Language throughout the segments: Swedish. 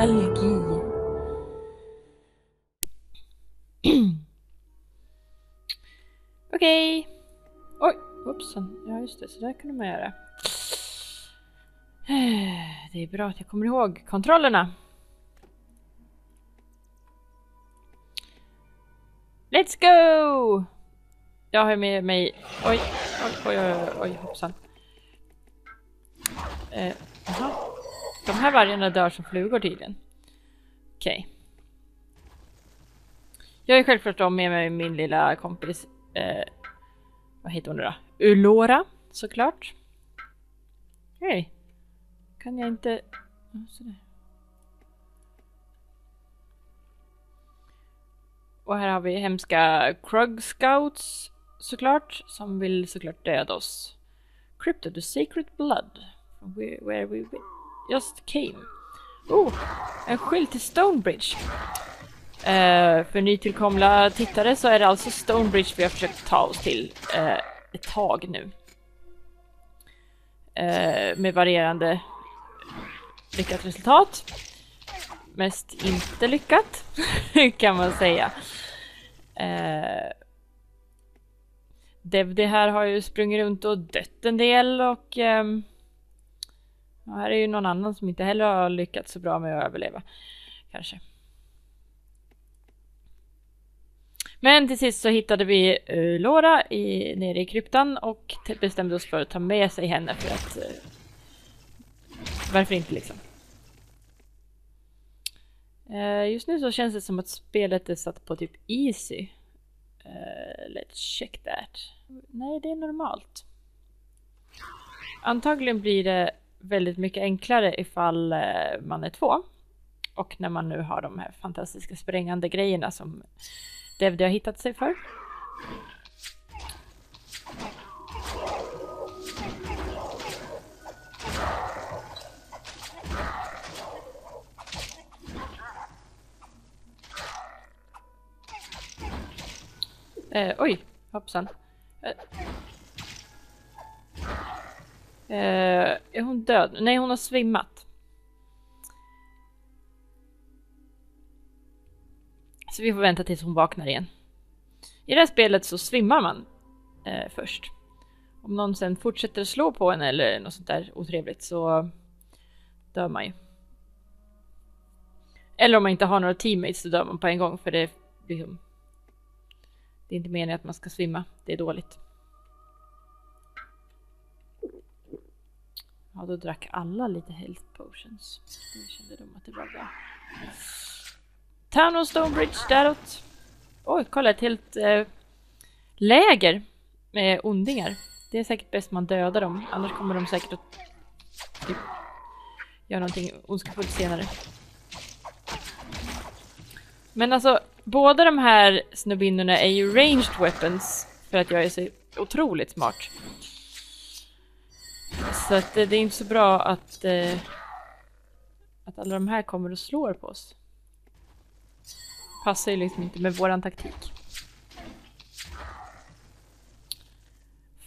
Nostalgi. Okej. Oj, hoppsan. Ja just det, så där kunde man göra. Det är bra att jag kommer ihåg kontrollerna. Let's go! Jag har med mig... Oj, oj, oj, oj, oj hoppsan. Eh, aha. De här vargarna dör som flugor tydligen. Okej. Okay. Jag är självklart med mig min lilla kompis... Eh, vad heter hon nu då? Ulora, såklart. Hej. Okay. Kan jag inte... Sådär. Och här har vi hemska Krug Scouts såklart, som vill såklart döda oss. Crypto the Sacred Blood, where, where we just came. Oh, en skylt till Stonebridge. Uh, för nytillkomna tittare så är det alltså Stonebridge vi har försökt ta oss till uh, ett tag nu. Uh, med varierande lyckat resultat. Mest inte lyckat kan man säga. Eh, Devdi här har ju sprungit runt och dött en del och ehm, och här är ju någon annan som inte heller har lyckats så bra med att överleva. Kanske. Men till sist så hittade vi uh, Laura i, nere i kryptan och bestämde oss för att ta med sig henne för att... Uh, varför inte liksom? Uh, just nu så känns det som att spelet är satt på typ easy. Uh, let's check that. Nej, det är normalt. Antagligen blir det väldigt mycket enklare ifall eh, man är två. Och när man nu har de här fantastiska sprängande grejerna som Devde har hittat sig för. Eh, oj, hoppsan. Eh, Eh. Är hon död? Nej, hon har svimmat. Så vi får vänta tills hon vaknar igen. I det här spelet så svimmar man eh, först. Om någon sen fortsätter slå på en eller något sånt där otrevligt så dör man ju. Eller om man inte har några teammates så dör man på en gång för det liksom, det är inte meningen att man ska svimma. Det är dåligt. Ja, då drack alla lite health potions. Det kände de att det var bra. Town of Stonebridge däråt. Oj, kolla ett helt eh, läger med ondingar. Det är säkert bäst man dödar dem, annars kommer de säkert att typ, göra någonting ondskefullt senare. Men alltså, båda de här snubbinnorna är ju ranged weapons för att jag är så otroligt smart. Så att eh, det, är inte så bra att, eh, att alla de här kommer och slår på oss. Passar ju liksom inte med våran taktik.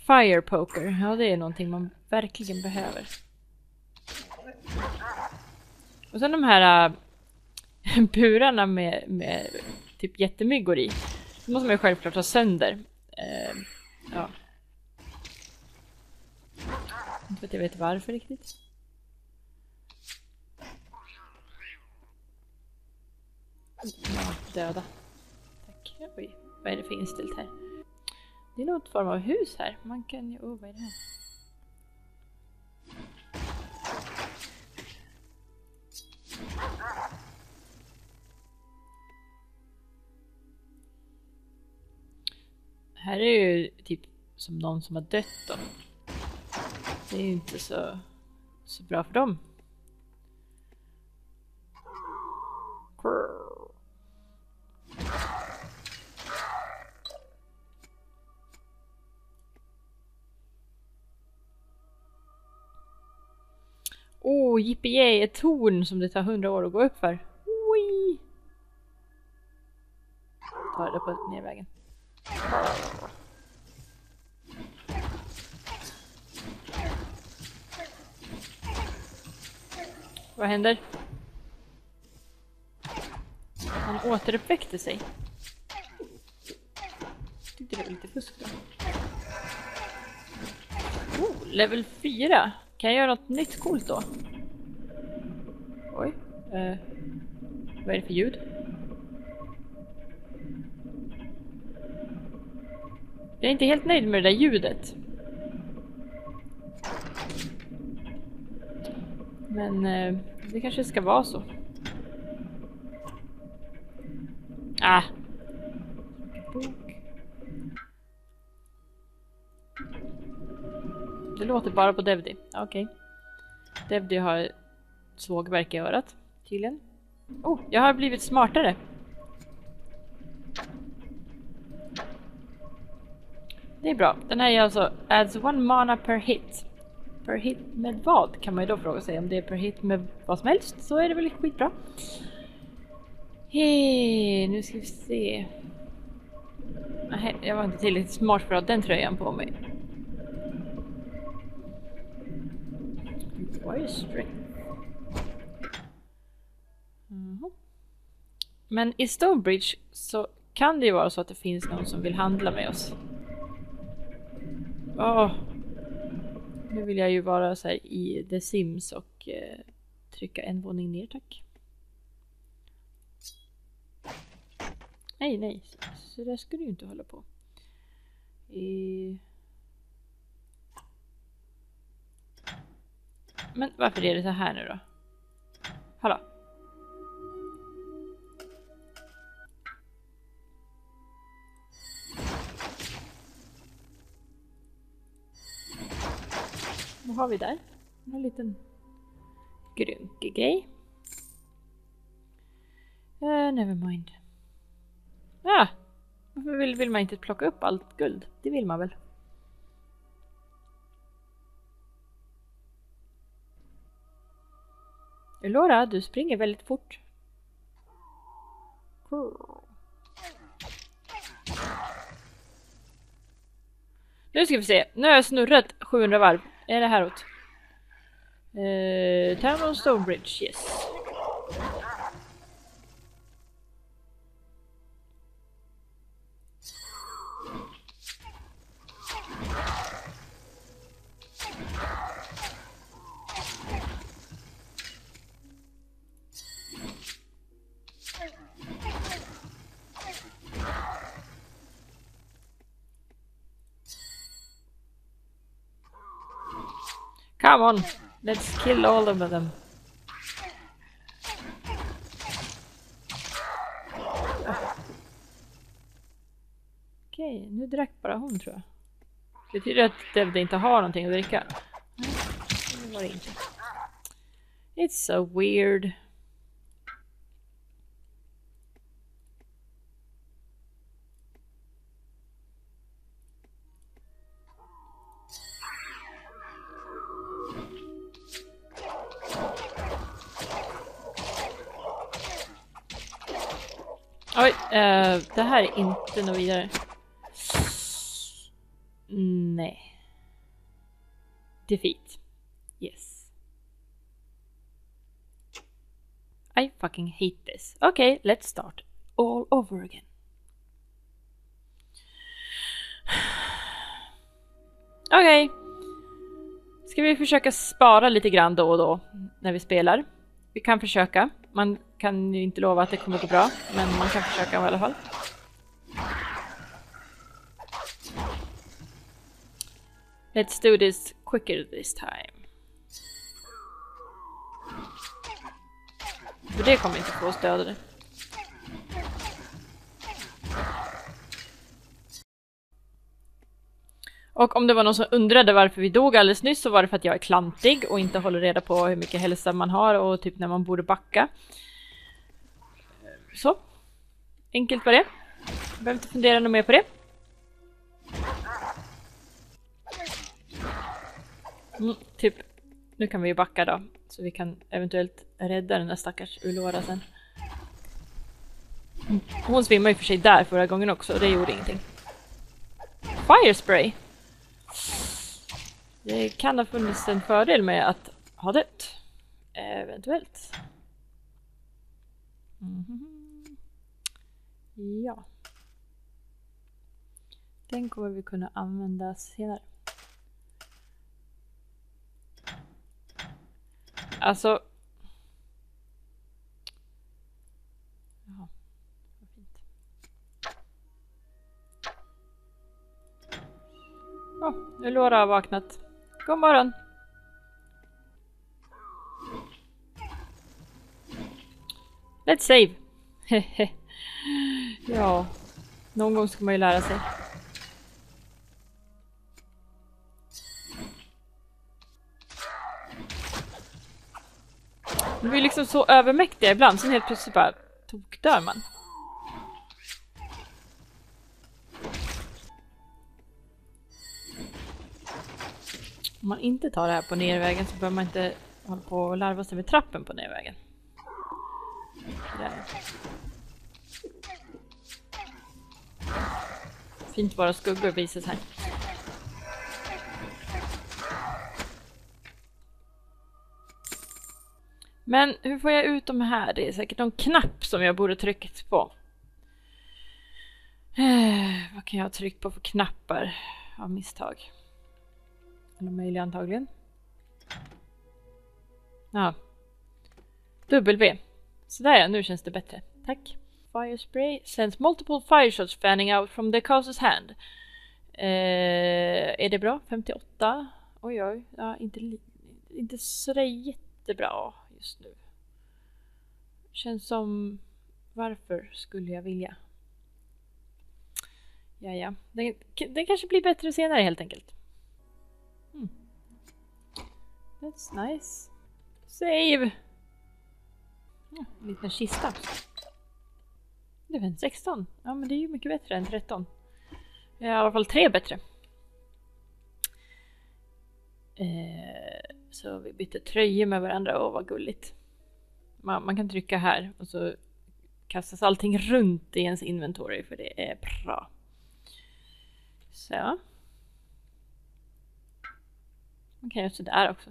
Firepoker, ja det är någonting man verkligen behöver. Och sen de här äh, burarna med, med typ jättemyggor i. Det måste man ju självklart ha sönder. Uh, ja. Inte för att jag vet varför riktigt. Ja, döda. Tack. Oj, vad är det för inställt här? Det är något form av hus här. Man kan ju... Oh, vad är det här? Här är ju typ som någon som har dött då. Det är ju inte så, så bra för dem. Åh, Oh, yippee ett torn som det tar hundra år att gå upp för. Oi! Tar det på nervägen. Vad händer? återuppväckte sig. Tyckte det var lite fusk då. Oh, level 4. Kan jag göra något nytt coolt då? Oj. Eh, vad är det för ljud? Jag är inte helt nöjd med det där ljudet. Men eh, det kanske ska vara så. Ah. Det låter bara på Devdi. Okej. Okay. Devdi har svågverk i örat, tydligen. Oh, jag har blivit smartare. Det är bra. Den här är alltså adds one mana per hit. Per hit med vad kan man ju då fråga sig. Om det är per hit med vad som helst så är det väl skitbra. Hej, nu ska vi se. Nej, jag var inte tillräckligt smart för att ha den tröjan på mig. Mhm. Men i Stonebridge så kan det ju vara så att det finns någon som vill handla med oss. Åh. Oh. Nu vill jag ju vara så i The Sims och eh, trycka en våning ner tack. Nej, nej. Så där ska du ju inte hålla på. I... Men varför är det så här nu då? Hallå? Vad har vi där? En liten grunkig grej. Uh, eh, never mind. Ja, varför vill, vill man inte plocka upp allt guld? Det vill man väl? Laura, du springer väldigt fort. Nu ska vi se. Nu har jag snurrat 700 varv. Är det häråt? Eh, Town of Stonebridge, yes. Come on, let's kill all of them. Okej, nu drack bara hon tror jag. Betyder det att Devde inte har någonting att dricka? Det var det inte. It's so weird. Det här är inte något vidare. Nej. Defeat. Yes. I fucking hate this. Okay, let's start all over again. Okej. Okay. Ska vi försöka spara lite grann då och då när vi spelar? Vi kan försöka. Man kan ju inte lova att det kommer gå bra, men man kan försöka i alla fall. Let's do this quicker this time. För det kommer inte få oss dödade. Och om det var någon som undrade varför vi dog alldeles nyss så var det för att jag är klantig och inte håller reda på hur mycket hälsa man har och typ när man borde backa. Så. Enkelt var det. Behöver inte fundera något mer på det. Mm, typ, nu kan vi ju backa då. Så vi kan eventuellt rädda den där stackars Ulora sen. Hon svimmade ju för sig där förra gången också och det gjorde ingenting. Fire spray! Det kan ha funnits en fördel med att ha dött. Eventuellt. Mm -hmm. Ja. Den kommer vi kunna använda senare. Alltså... Ja, oh, nu Laura har vaknat. God morgon! Let's save! ja, någon gång ska man ju lära sig. De är liksom så övermäktiga ibland, sen helt plötsligt bara tokdör man. Om man inte tar det här på nervägen så behöver man inte hålla på och larva sig vid trappen på nervägen. Där. Fint våra skuggor visas här. Men hur får jag ut de här? Det är säkert någon knapp som jag borde tryckt på. Eh, vad kan jag ha tryckt på för knappar av misstag? Eller möjliga antagligen. Ja. W. Sådär ja, nu känns det bättre. Tack. Fire spray sends multiple fire shots fanning out from the cause's hand. Eh, är det bra? 58? Oj oj, ja, inte, inte sådär jättebra just nu. Känns som... Varför skulle jag vilja? Ja, ja. Den, den kanske blir bättre senare helt enkelt. Mm. That's nice. Save! Ja, en liten kista. Det är en 16. Ja, men det är ju mycket bättre än 13. I alla fall tre bättre. Eh, så vi bytte tröjor med varandra och vad gulligt. Man, man, kan trycka här och så kastas allting runt i ens inventory för det är bra. Så. Man kan göra sådär också.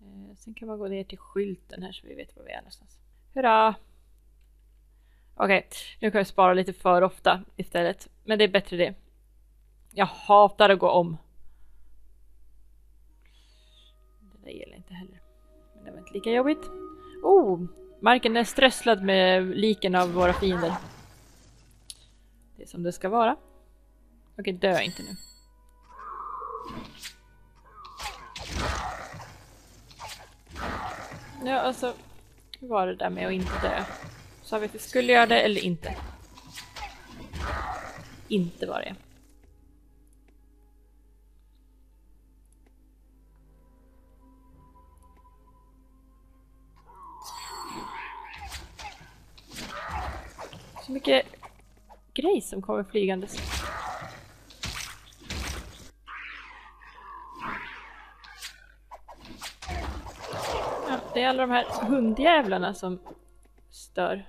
Eh, sen kan man gå ner till skylten här så vi vet var vi är någonstans. Hurra! Okej, okay, nu kan jag spara lite för ofta istället. Men det är bättre det. Jag hatar att gå om. Det gäller inte heller. Men det var inte lika jobbigt. Oh! Marken är strösslad med liken av våra fiender. Det är som det ska vara. Okej, dö inte nu. Ja, alltså. Hur var det där med att inte dö? Sa vi att vi skulle göra det eller inte? Inte var det. Mycket grejs som kommer flygandes. Ja, det är alla de här hundjävlarna som stör.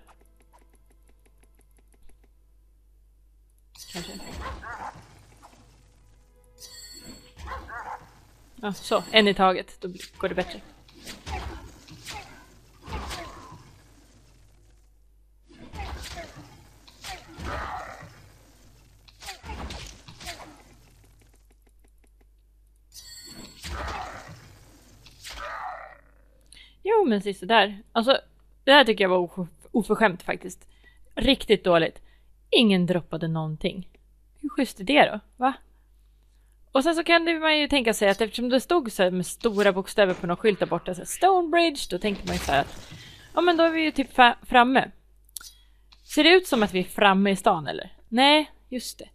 Kanske. Ja, så, en i taget. Då går det bättre. Jo men där. Alltså, det här tycker jag var oförskämt faktiskt. Riktigt dåligt. Ingen droppade någonting. Hur schysst är det då? Va? Och sen så kan man ju tänka sig att eftersom det stod så med stora bokstäver på någon skylt där borta, så Stonebridge, då tänkte man ju så här att ja men då är vi ju typ framme. Ser det ut som att vi är framme i stan eller? Nej, just det.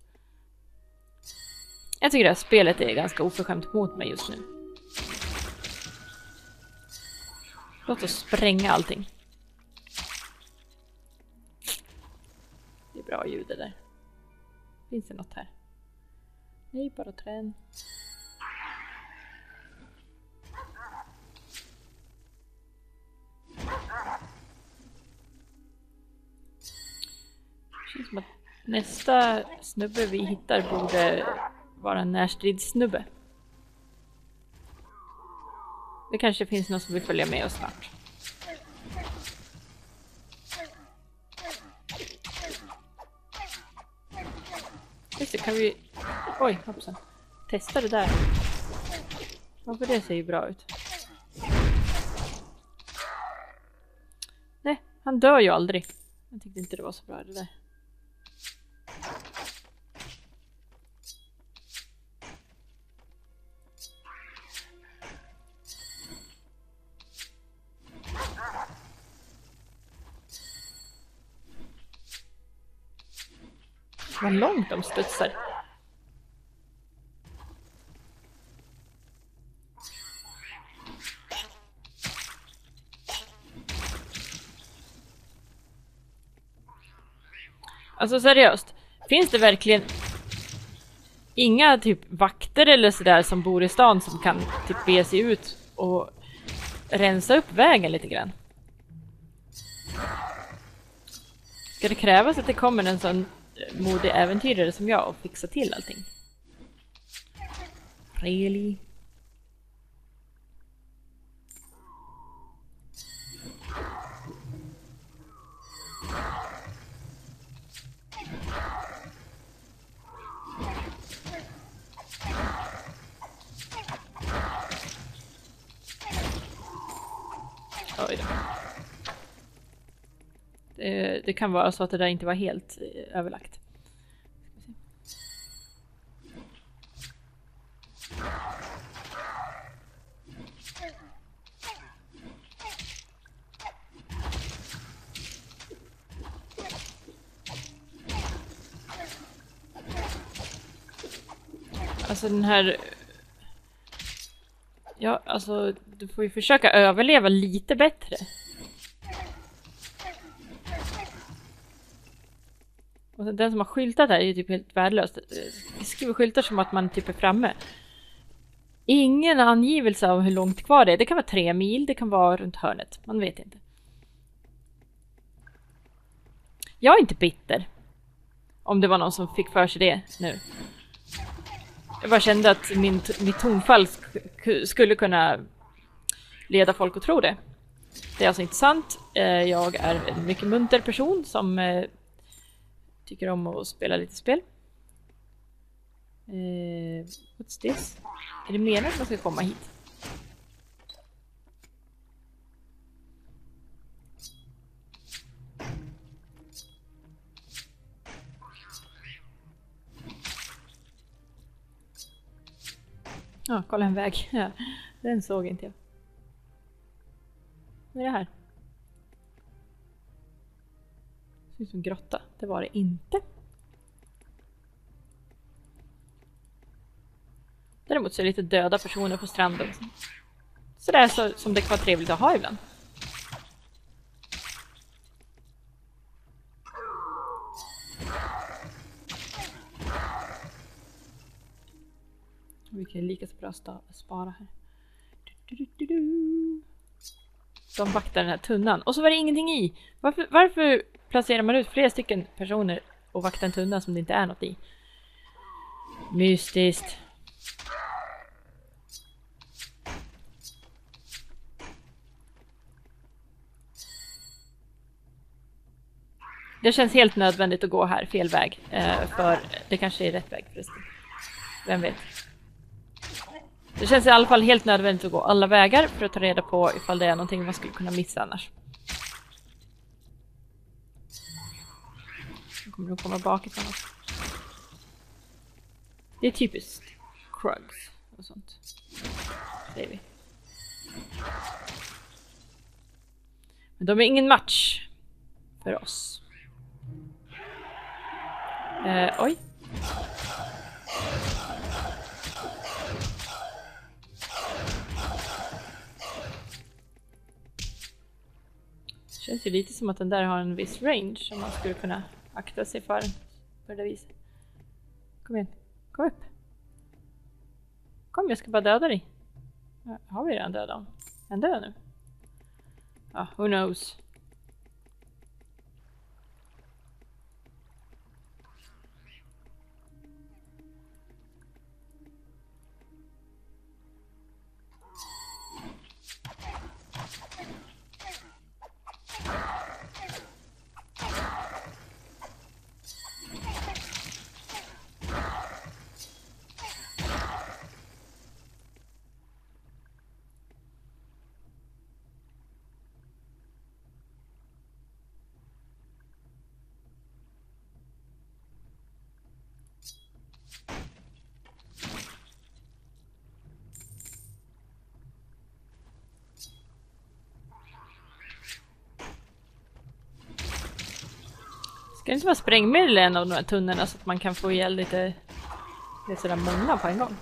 Jag tycker det här spelet är ganska oförskämt mot mig just nu. Låt oss spränga allting. Det är bra ljud det där. Finns det något här? Nej, bara trän. Det känns som att nästa snubbe vi hittar borde vara en närstridssnubbe. Det kanske finns någon som vill följa med oss snart. Just det, kan vi... Oj, hoppsan. Testa det där. Ja, för det ser ju bra ut. Nej, han dör ju aldrig. Jag tyckte inte det var så bra det där. Vad långt de studsar. Alltså seriöst, finns det verkligen inga typ vakter eller sådär som bor i stan som kan typ be sig ut och rensa upp vägen lite grann? Ska det krävas att det kommer en sån modig äventyrare som jag och fixa till allting? Really? Oj då. Det, det kan vara så att det där inte var helt eh, överlagt. Alltså den här... Ja, alltså du får ju försöka överleva lite bättre. Och sen den som har skyltat här är ju typ helt värdelös. Skriver skyltar som att man typ är framme. Ingen angivelse av hur långt kvar det är. Det kan vara tre mil, det kan vara runt hörnet. Man vet inte. Jag är inte bitter. Om det var någon som fick för sig det nu. Jag bara kände att min, mitt tonfall sk skulle kunna leda folk att tro det. Det är alltså inte sant. Eh, jag är en mycket munter person som eh, tycker om att spela lite spel. Eh, what's this? Är det meningen att man ska komma hit? Ja, kolla en väg. Den såg inte jag. Vad är det här? Ut som en grotta. Det var det inte. Däremot så är det lite döda personer på stranden. Sådär så, som det kan vara trevligt att ha ibland. Vi kan lika så bra spara här. De vaktar den här tunnan. Och så var det ingenting i. Varför, varför placerar man ut flera stycken personer och vaktar en tunna som det inte är något i? Mystiskt. Det känns helt nödvändigt att gå här, fel väg. Eh, för det kanske är rätt väg förresten. Vem vet? Det känns i alla fall helt nödvändigt att gå alla vägar för att ta reda på ifall det är någonting man skulle kunna missa annars. Kommer de komma bakifrån oss. Det är typiskt Krugs och sånt. Säger vi. Men de är ingen match för oss. Eh, oj. Känns ju lite som att den där har en viss range som man skulle kunna akta sig för på det viset. Kom igen, kom upp. Kom, jag ska bara döda dig. Har vi redan dödat honom? Är han död nu? Ja, who knows. Kan det inte vara sprängmedel i en av de här tunnorna så att man kan få ihjäl lite, lite sådär många på en gång?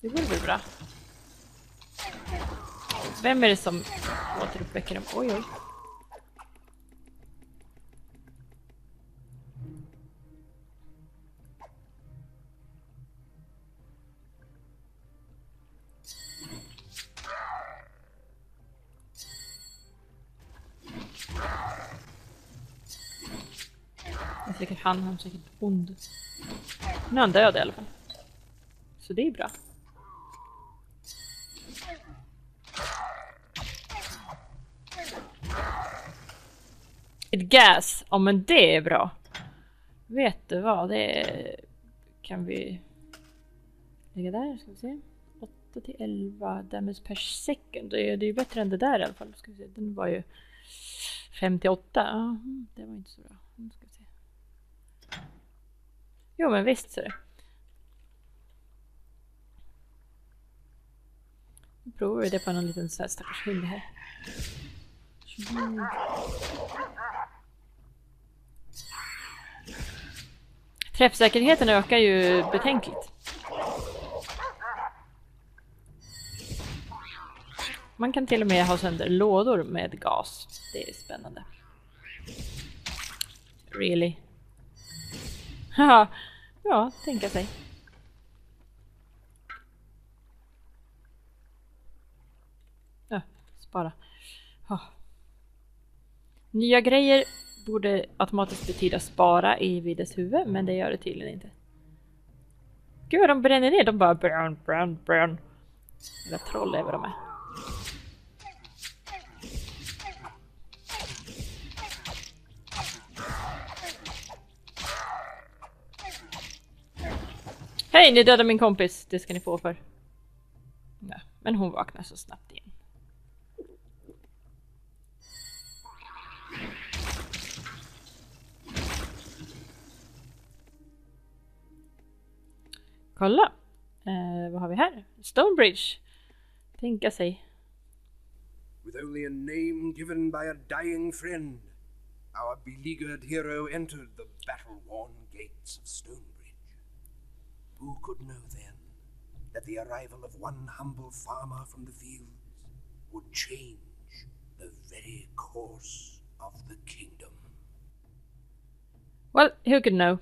Det vore väl bra? Vem är det som återuppväcker dem? Oj, oj. Kan säkert han, säkert ond. Nu är han död i alla fall. Så det är bra. Ett gas, ja men det är bra. Vet du vad, det kan vi lägga där, ska vi se. 8 till 11 damage per second. Det är, ju bättre än det där i alla fall. Ska vi se. Den var ju 58. Ja, det var inte så bra. Nu ska vi se. Jo men visst så det. Nu provar vi det på någon liten så här stackars hund här. Träffsäkerheten ökar ju betänkligt. Man kan till och med ha sönder lådor med gas. Det är spännande. Really? Haha, ja, tänka sig. Ja, spara. Ja. Nya grejer borde automatiskt betyda spara i Vides huvud, men det gör det tydligen inte. Gud vad de bränner ner, de bara bränn, bränn, bränn. Eller troll är vad de är. Nej, ni dödade min kompis. Det ska ni få för. Nej, men hon vaknar så snabbt igen. Kolla! Eh, vad har vi här? Stonebridge. Tänka sig. With only a name given by a dying friend, our beleaguered hero entered the battle worn gates of Stonebridge. Who could know then that the arrival of one humble farmer from the fields would change the very course of the kingdom? Well, who could know?